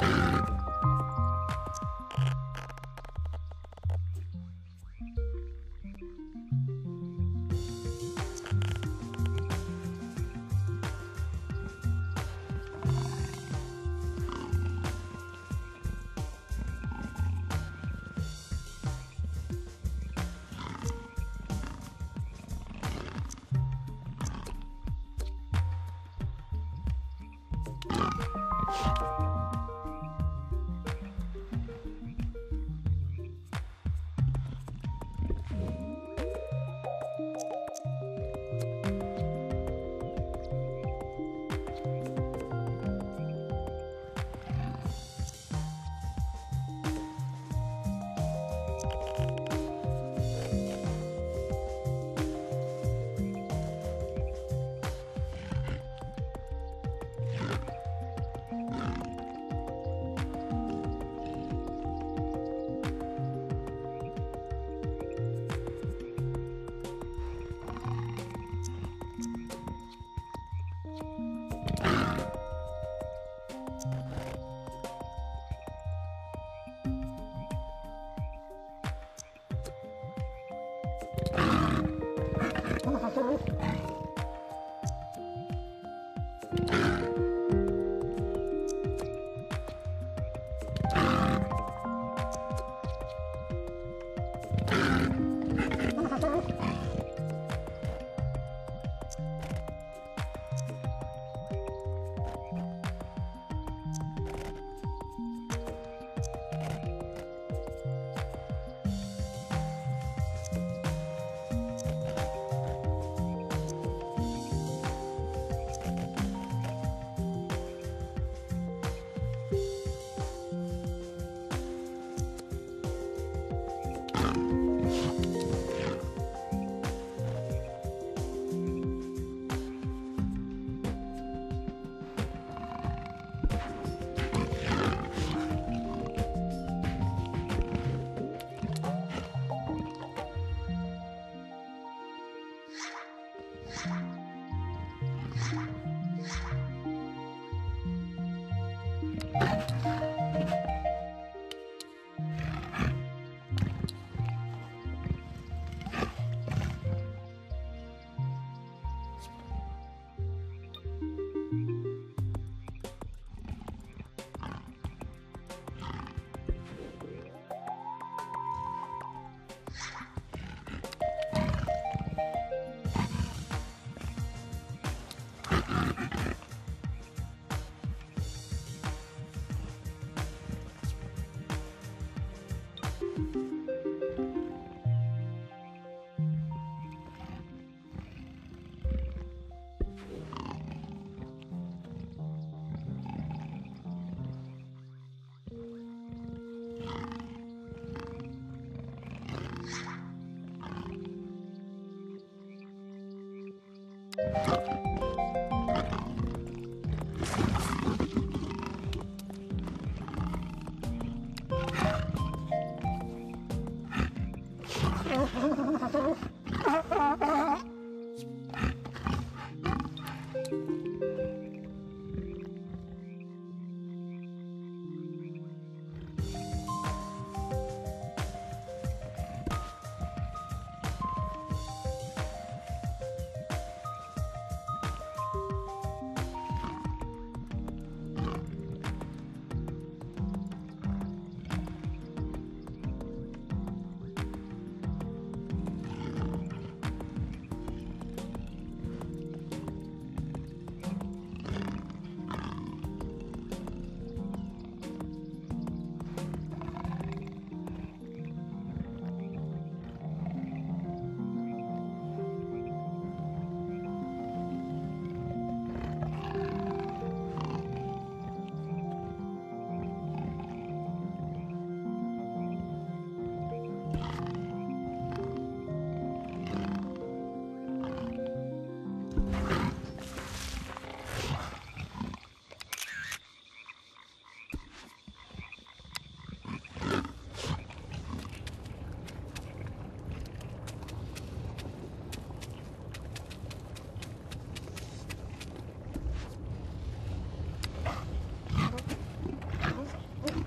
David.